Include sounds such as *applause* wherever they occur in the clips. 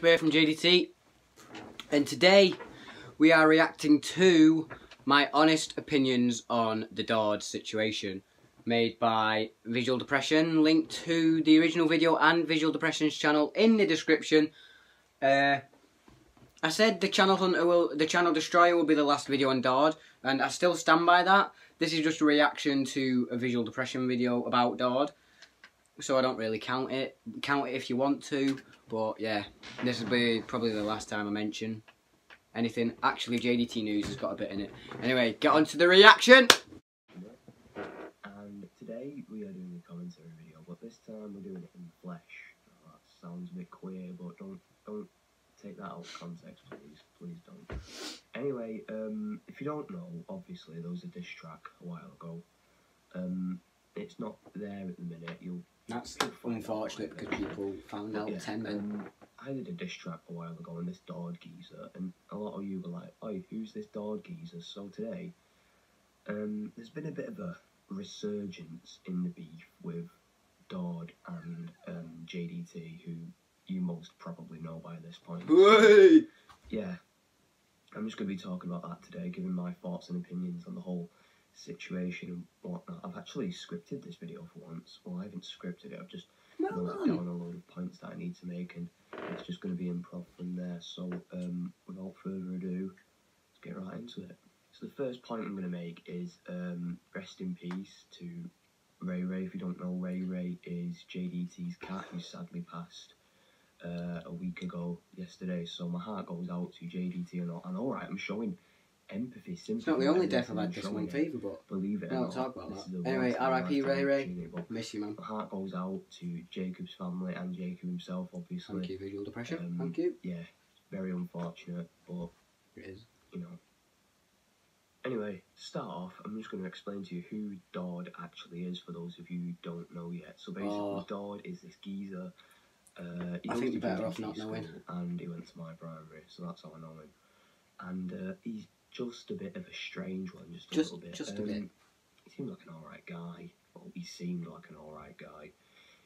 Here from JDT, and today we are reacting to my honest opinions on the Dord situation made by Visual Depression. Link to the original video and Visual Depression's channel in the description. Uh, I said the channel hunter will, the channel destroyer will be the last video on Dord, and I still stand by that. This is just a reaction to a Visual Depression video about Dord so I don't really count it. Count it if you want to, but yeah, this will be probably the last time I mention anything. Actually, JDT News has got a bit in it. Anyway, get on to the reaction! And today we are doing a commentary video, but this time we're doing it in flesh. Oh, that sounds a bit queer, but don't don't take that out of context, please. Please don't. Anyway, um, if you don't know, obviously there was a diss track a while ago. Um, it's not there at the minute. You'll that's unfortunate because people found out yeah, 10 men. Um, I did a diss track a while ago on this Dord geezer, and a lot of you were like, "Oh, who's this Dord geezer?" So today, um, there's been a bit of a resurgence in the beef with Dord and um, JDT, who you most probably know by this point. Hey! Yeah, I'm just going to be talking about that today, giving my thoughts and opinions on the whole situation and whatnot. I've actually scripted this video for once. Well, I haven't scripted it. I've just well noted down a load of points that I need to make, and it's just going to be improv from there. So, um, without further ado, let's get right into it. So the first point I'm going to make is um, rest in peace to Ray Ray. If you don't know, Ray Ray is JDT's cat who sadly passed uh, a week ago yesterday. So my heart goes out to JDT and all. And all right, I'm showing empathy, sympathy. It's not the only death I've had this month either, but believe it. We don't talk about that. Anyway, R.I.P. Ray Ray. Miss you, man. My heart goes out to Jacob's family and Jacob himself, obviously. Thank you, visual depression. Um, Thank you. Yeah, very unfortunate, but it is. You know. Anyway, start off, I'm just going to explain to you who Dord actually is for those of you who don't know yet. So basically, oh. Dord is this geezer. Uh, I think you're better off not knowing. And he went to my primary, so that's how I know him. And uh, he's just a bit of a strange one, just a just, little bit. Just um, a bit. He seemed like an alright guy. Well, he seemed like an alright guy.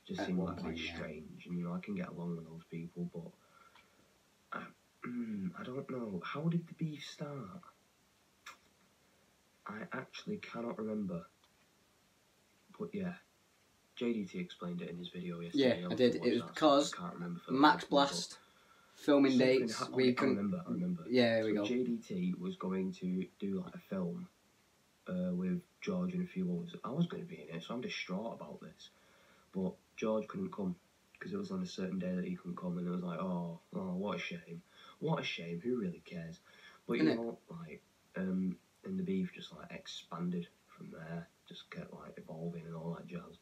Just At seemed like a bit yeah. strange, and you know I can get along with those people, but I, mm, *clears throat* I don't know. How did the beef start? I actually cannot remember. But yeah, JDT explained it in his video yesterday. Yeah, I, I did. It was because Max Blast filming dates. we can remember. I remember. Yeah, there so we go. JDT was going to do like a film uh, with George and a few others. I was going to be in it, so I'm distraught about this. But George couldn't come because it was on a certain day that he couldn't come, and it was like, oh, oh, what a shame. What a shame. Who really cares? But you Isn't know, it? like, um, and the beef just like expanded from there, just kept like evolving and all that jazz.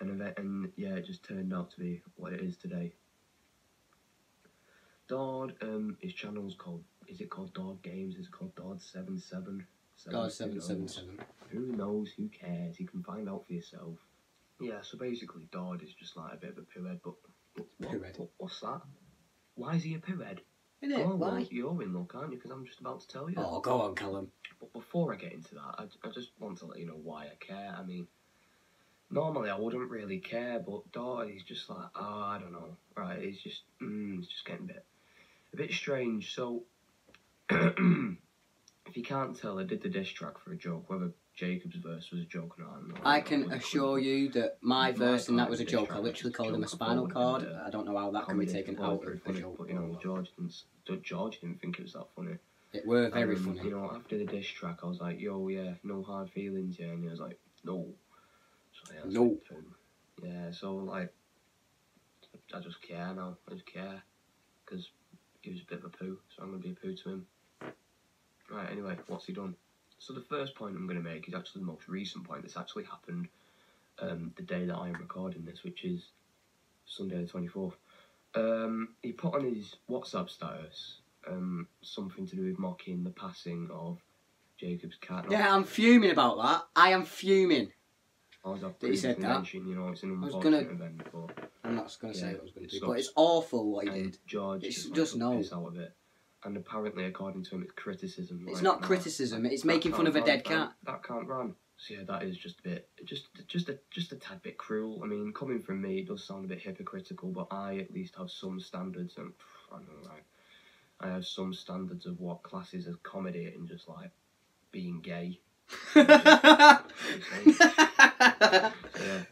And, and yeah, it just turned out to be what it is today. Dord, um, his channel's called, is it called Dord Games? Is it called Dord 77? Dord 777. Who knows? Who cares? You can find out for yourself. Yeah, so basically Dord is just like a bit of a poohead, but what, poohead. What, what's that? Why is he a poohead? Isn't it? Oh, Why? Well, you're in luck, aren't you? Because I'm just about to tell you. Oh, go on, Callum. But before I get into that, I, I just want to let you know why I care. I mean, normally I wouldn't really care, but Dord, he's just like, oh, I don't know. Right, he's just, mm, he's just getting a bit a bit strange. So, *clears throat* if you can't tell, I did the diss track for a joke. Whether Jacob's verse was a joke or not, I can assure you that my, verse and that was a joke. I literally called him a spinal cord. I don't know how that can be taken out of a joke. But you know, George didn't. George didn't think it was that funny. It were very um, funny. You know, after the diss track, I was like, "Yo, yeah, no hard feelings, yeah," and he was like, "No." So yeah, no. Yeah, so like, I just care now. I just care because he was a bit of a poo, so I'm going to be a poo to him. Right, anyway, what's he done? So the first point I'm going to make is actually the most recent point that's actually happened um, the day that I am recording this, which is Sunday the 24th. Um, he put on his WhatsApp status um, something to do with mocking the passing of Jacob's cat. Yeah, I'm fuming about that. I am fuming. That he said that. You know, it's an unfortunate gonna, event, but I'm not going to say what I was going to do, but it's awful what he and did. George it's just, just no. out of it. And apparently, according to him, it's criticism. It's like, not criticism. It's making fun of a dead cat. That, that can't run. So yeah, that is just a bit, just, just a, just a tad bit cruel. I mean, coming from me, it does sound a bit hypocritical, but I at least have some standards, and I know, right? I have some standards of what classes as comedy and just like being gay. So, *laughs* yeah.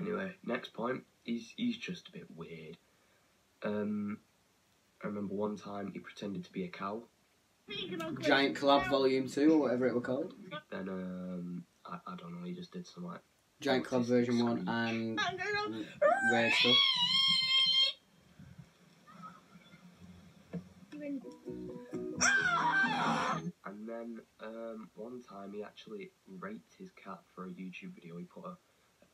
Anyway, next point. He's he's just a bit weird. Um, I remember one time he pretended to be a cow. Giant Collab Volume 2 or whatever it were called. Then um, I, I don't know. He just did some like Giant Collab autistic version 1 and weird stuff. And then um, one time he actually raped his cat for a YouTube video. He put a, a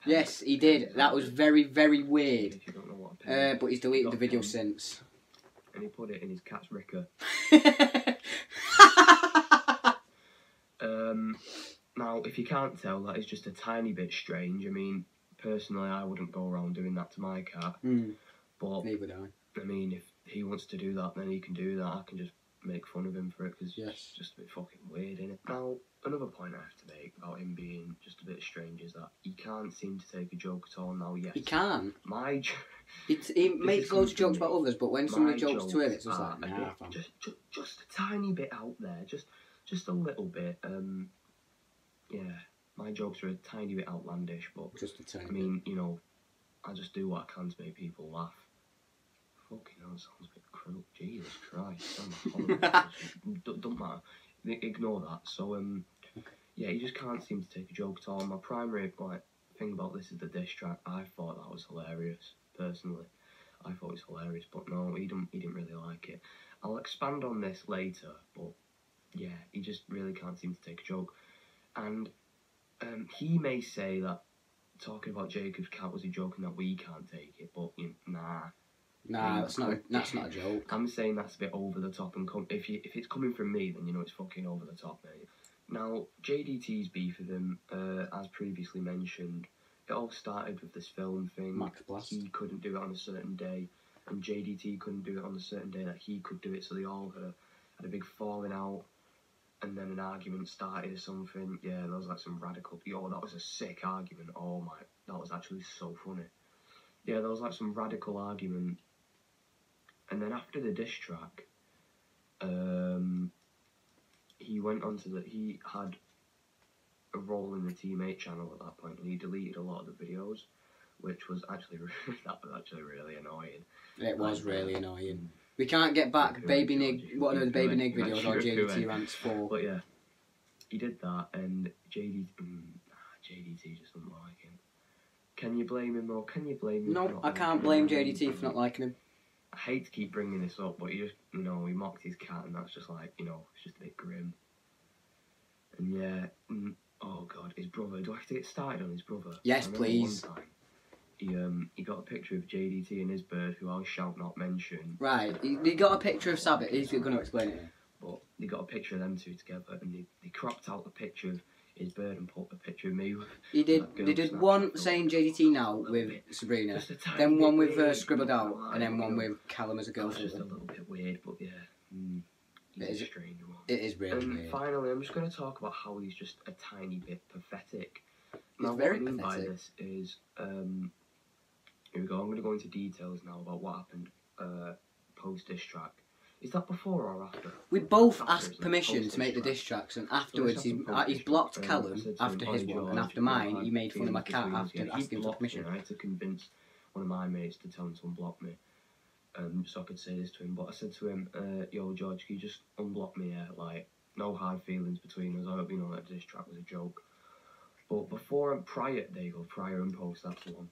Yes, he did. That was very, very weird. If you don't know what a pen Uh, but he's deleted the video pen. since. and he put it in his cat's ricker. *laughs* Um, now, if you can't tell, that is just a tiny bit strange. I mean, personally, I wouldn't go around doing that to my cat. Hmm, But neither would I. I mean, if he wants to do that, then he can do that. I can just make fun of him for it because Yes. it's just a bit fucking weird, is it? Now, another point I have to make about him being just a bit strange is that he can't seem to take a joke at all. Now, yes, He can. my He, *laughs* he makes loads of jokes about others, but when somebody jokes to him, it's just like, nah, bit- just, just just a tiny bit out there, just just a little bit. Um, yeah, my jokes are a tiny bit outlandish, but Just a tiny I mean, you know, I just do what I can to make people laugh. Fucking hell, sounds a bit cruel. Jesus Christ, I'm horrible. *laughs* D- don't matter. Ignore that. So um, yeah, you just can't seem to take a joke at all. My primary like thing about this is the diss track. I thought that was hilarious. Personally, I thought it was hilarious, but no, he didn't. He didn't really like it. I'll expand on this later, but yeah, he just really can't seem to take a joke. And um, he may say that talking about Jacob's cat was a joke and that we can't take it, but you nah. Nah, that's not. A, that's not a joke. I'm saying that's a bit over the top, and com- if you, if it's coming from me, then you know it's fucking over the top, mate. Now JDT's beef with him, uh, as previously mentioned, it all started with this film thing. Max Blast. He couldn't do it on a certain day, and JDT couldn't do it on a certain day that he could do it. So they all had a, had a big falling out, and then an argument started or something. Yeah, there was like some radical. Yo, that was a sick argument. Oh my, that was actually so funny. Yeah, there was like some radical argument, and then after the diss track, um, he went on to the. He had a role in the Teammate channel at that point, and he deleted a lot of the videos, which was actually *laughs* that was actually really annoying. It was Like, really uh, annoying. We can't get back Baby Nig, What are the Baby Nig videos *laughs* or JDT rants for. But yeah, he did that, and JD, mm, JDT just doesn't like him. Can you blame him, or can you blame him? No, I can't blame? JDT for not liking him. I hate to keep bringing this up, but he just, you know, he mocked his cat, and that's just like, you know, it's just a bit grim. And yeah, mm, oh god, his brother. Do I have to get started on his brother? Yes, please. One time, he um he got a picture of JDT and his bird, who I shall not mention, Right, he, he got a picture of Sabbath. He's going to explain it. but they got a picture of them two together, and they, they cropped out the picture of his bird and put a picture of me. with He did. They did one saying JDT now with bit. Sabrina, Just a tiny then one with uh, scribbled out, and then one with Callum as a was girlfriend. just a little bit weird, but yeah, mm, It is- a strange one. It is really and weird. finally, I'm just going to talk about how he's just a tiny bit pathetic. Now, very what I mean pathetic. by this is, um, here we go. I'm going to go into details now about what happened uh, post diss track. Is that before or after? We both asked permission to make the diss diss tracks, and afterwards he's, happened uh, he's blocked. Um, Callum said to him, after his one, and after mine he made fun of my cat between us." after asking for me, permission. and I had to convince one of my mates to tell him to unblock me. Um, so I could say this to him, but I said to him, uh, "Yo, George, can you just unblock me? Like no hard feelings between us. I hope you know that this track was a joke." But before and prior, there you go, prior and post, that's the one.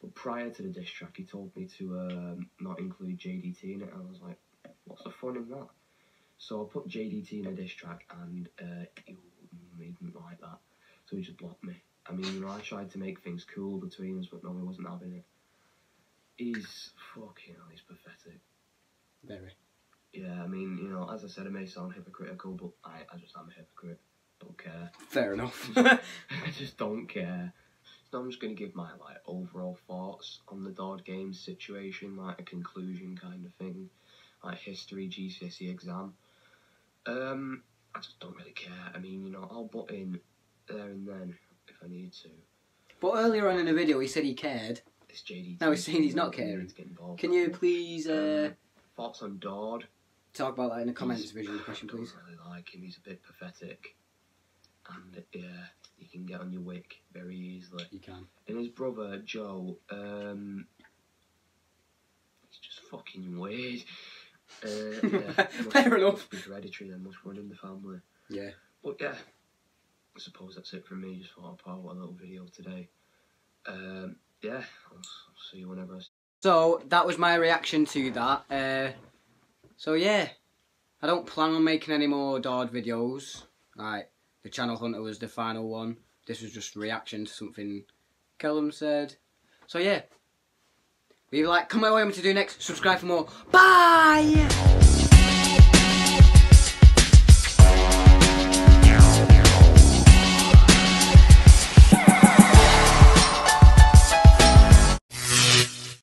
But prior to the diss track, he told me to um, not include JDT in it, and I was like, "What's the fun in that?" So I put JDT in a diss track, and uh, he, didn't like that, so he just blocked me. I mean, you know, I tried to make things cool between us, but no, he wasn't having it. He's fucking hell, he's pathetic. Very. Yeah, I mean, you know, as I said, it may sound hypocritical, but I, I just am a hypocrite. Don't care. Fair enough. *laughs* I just don't care. So I'm just gonna give my like overall thoughts on the Dord Games situation, like a conclusion kind of thing, like history GCSE exam. Um, I just don't really care. I mean, you know, I'll butt in there and then if I need to. but earlier on in the video he said he cared. It's JD. No, he's saying he's not caring. to get involved. Can you please uh, thoughts on Dord. Talk about that in the comments, He's- I don't please. really like him. He's a bit pathetic, and yeah, you can get on your wick very easily. You can. And his brother Joe, um, he's just fucking weird. Uh, yeah, *laughs* Fair enough. Hereditary. Then must run in the family. Yeah. But yeah, I suppose that's it from me. Just thought I'd put out a little video today. Um, yeah, I'll, I'll see you whenever I So that was my reaction to that. Uh, so yeah, I don't plan on making any more Dord videos. Right, the Channel Hunter was the final one. This was just reaction to something Callum said. So yeah, leave a like, comment what you want me to do next, subscribe for more. Bye.